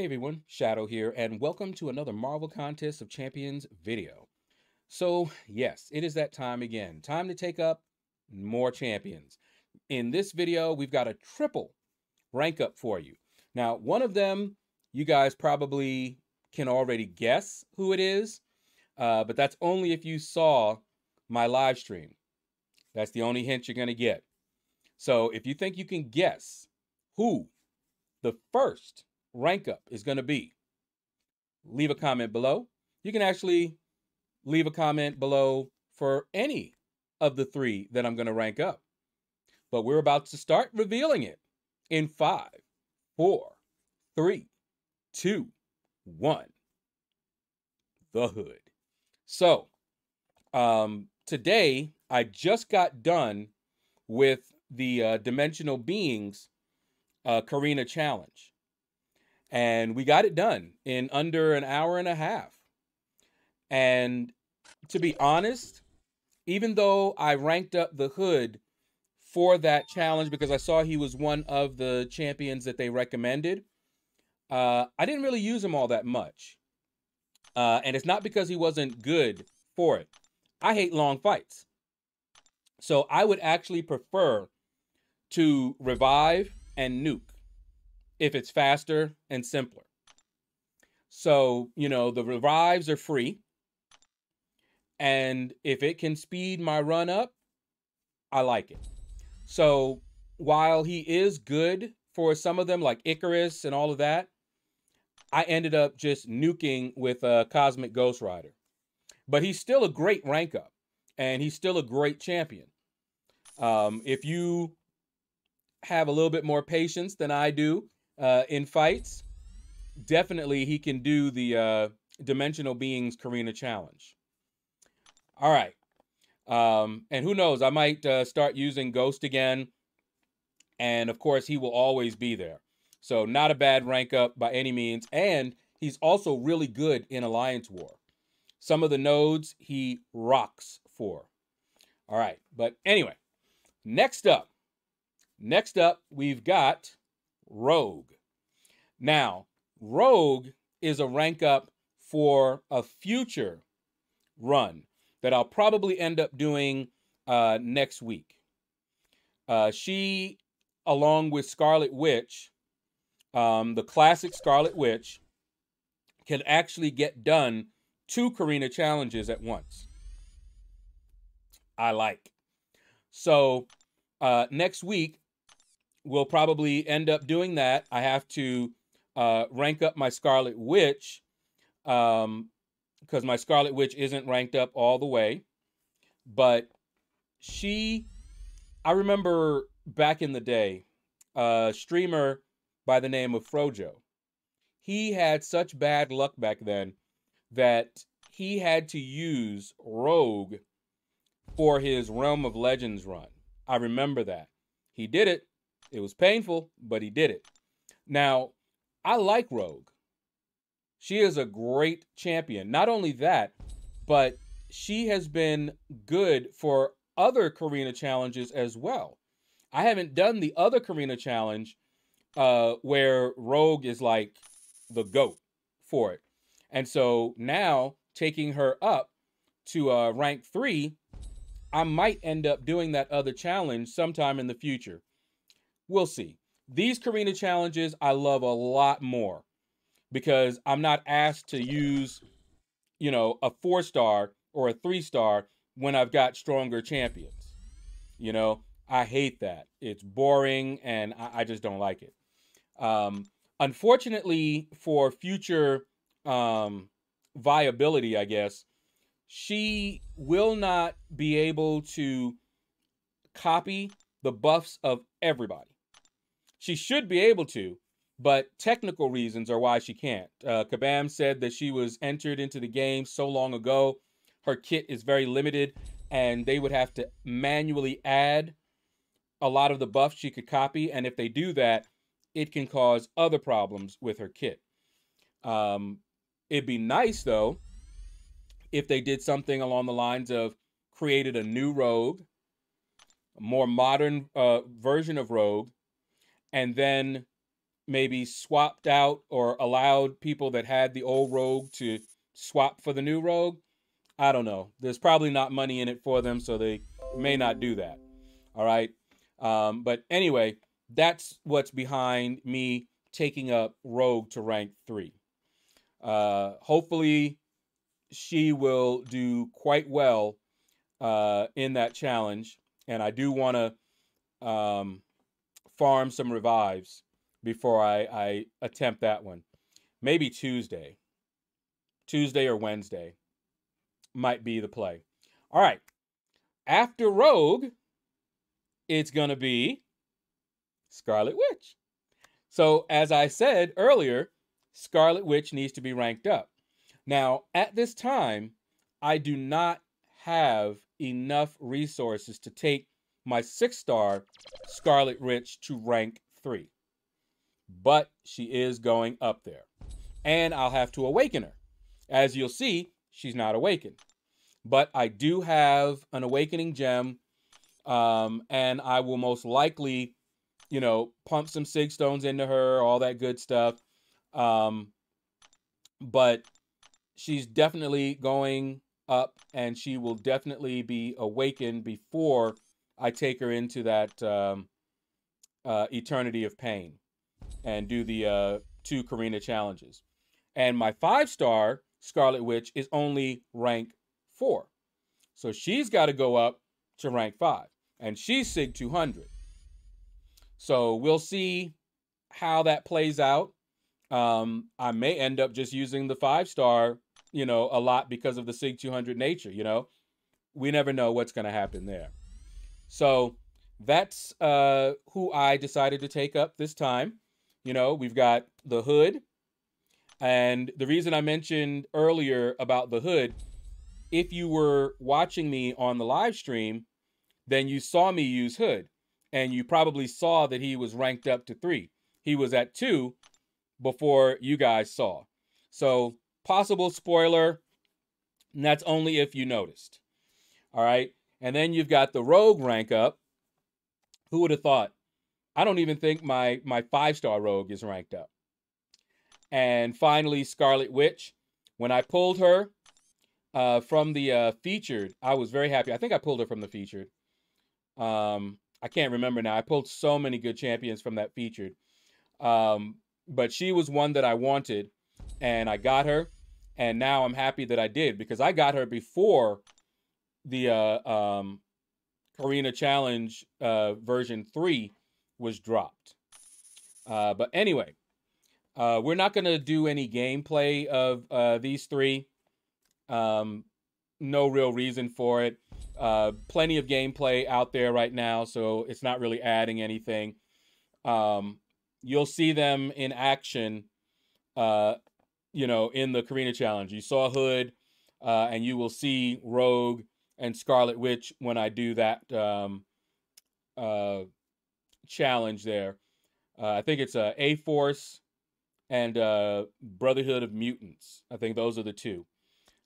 Hey everyone, Shaedow here, and welcome to another Marvel Contest of Champions video. So, yes, it is that time again. Time to take up more champions. In this video, we've got a triple rank up for you. Now, one of them, you guys probably can already guess who it is, uh, but that's only if you saw my live stream. That's the only hint you're going to get. So, if you think you can guess who the first rank up is going to be, leave a comment below. You can actually leave a comment below for any of the three that I'm going to rank up. But we're about to start revealing it in five, four, three, two, one. The Hood. So, um, today I just got done with the uh, Dimensional Beings uh, Carina Challenge. And we got it done in under an hour and a half. And to be honest, even though I ranked up the hood for that challenge because I saw he was one of the champions that they recommended, uh, I didn't really use him all that much. Uh, and it's not because he wasn't good for it. I hate long fights. So I would actually prefer to revive and nuke if it's faster and simpler. So, you know, the revives are free. And if it can speed my run up, I like it. So while he is good for some of them, like Icarus and all of that, I ended up just nuking with a Cosmic Ghost Rider. But he's still a great rank up, and he's still a great champion. Um, if you have a little bit more patience than I do uh, in fights, definitely he can do the uh, Dimensional Beings Carina Challenge. All right. Um, and who knows, I might uh, start using Ghost again. And of course, he will always be there. So, not a bad rank up by any means. And he's also really good in Alliance War. Some of the nodes he rocks for. All right. But anyway, next up, next up, we've got Rogue. Now, Rogue is a rank up for a future run that I'll probably end up doing uh, next week. Uh, she, along with Scarlet Witch, um, the classic Scarlet Witch, can actually get done two Carina challenges at once. I like. So uh, next week, we'll probably end up doing that. I have to uh, rank up my Scarlet Witch um, because my Scarlet Witch isn't ranked up all the way. But she, I remember back in the day, a streamer by the name of Frojo. He had such bad luck back then that he had to use Rogue for his Realm of Legends run. I remember that. He did it. It was painful, but he did it. Now, I like Rogue. She is a great champion. Not only that, but she has been good for other Carina challenges as well. I haven't done the other Carina challenge uh, where Rogue is like the goat for it. And so now taking her up to uh, rank three, I might end up doing that other challenge sometime in the future. We'll see. These Carina challenges I love a lot more because I'm not asked to use, you know, a four star or a three star when I've got stronger champions. You know, I hate that. It's boring and I, I just don't like it. Um, unfortunately, for future um, viability, I guess, she will not be able to copy the buffs of everybody. She should be able to, but technical reasons are why she can't. Uh, Kabam said that she was entered into the game so long ago. Her kit is very limited, and they would have to manually add a lot of the buffs she could copy. And if they do that, it can cause other problems with her kit. Um, it'd be nice, though, if they did something along the lines of created a new rogue, a more modern uh, version of rogue, and then maybe swapped out or allowed people that had the old rogue to swap for the new rogue. I don't know. There's probably not money in it for them, so they may not do that. All right. Um, but anyway, that's what's behind me taking up Rogue to rank three. Uh, hopefully, she will do quite well uh, in that challenge. And I do want to um, farm some revives before I, I attempt that one. Maybe Tuesday. Tuesday or Wednesday might be the play. All right. After Rogue, it's going to be Scarlet Witch. So, as I said earlier, Scarlet Witch needs to be ranked up. Now, at this time, I do not have enough resources to take my six star Scarlet Witch to rank three. But she is going up there. And I'll have to awaken her. As you'll see, she's not awakened. But I do have an awakening gem. Um, and I will most likely, you know, pump some sig stones into her, all that good stuff. Um, but she's definitely going up and she will definitely be awakened before I take her into that um, uh, eternity of pain and do the uh, two Carina challenges. And my five star Scarlet Witch is only rank four. So she's got to go up to rank five. And she's SIG 200. So we'll see how that plays out. Um, I may end up just using the five star, you know, a lot because of the SIG 200 nature, you know. We never know what's going to happen there. So that's uh, who I decided to take up this time. You know, we've got the hood. And the reason I mentioned earlier about the hood, if you were watching me on the live stream, then you saw me use hood. And you probably saw that he was ranked up to three. He was at two before you guys saw. So, possible spoiler, and that's only if you noticed. All right. And then you've got the rogue rank up. Who would have thought? I don't even think my my five star rogue is ranked up. And finally, Scarlet Witch. When I pulled her uh, from the uh, featured, I was very happy. I think I pulled her from the featured. Um, I can't remember now. I pulled so many good champions from that featured. Um, but she was one that I wanted, and I got her. And now I'm happy that I did because I got her before the uh, um, Carina Challenge uh, version 3 was dropped. Uh, but anyway, uh, we're not going to do any gameplay of uh, these three. Um, no real reason for it. Uh, plenty of gameplay out there right now, so it's not really adding anything. Um, you'll see them in action, uh, you know, in the Carina Challenge. You saw Hood, uh, and you will see Rogue and Scarlet Witch when I do that um, uh, challenge there. Uh, I think it's uh, A Force and uh, Brotherhood of Mutants. I think those are the two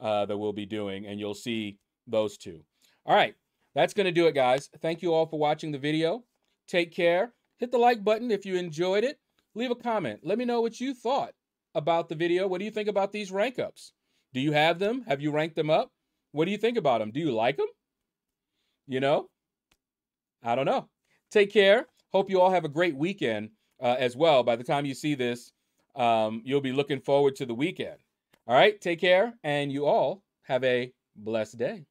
uh, that we'll be doing, and you'll see those two. All right, that's going to do it, guys. Thank you all for watching the video. Take care. Hit the like button if you enjoyed it. Leave a comment. Let me know what you thought about the video. What do you think about these rank ups? Do you have them? Have you ranked them up? What do you think about them? Do you like them? You know? I don't know. Take care. Hope you all have a great weekend uh, as well. By the time you see this, um, you'll be looking forward to the weekend. All right. Take care. And you all have a blessed day.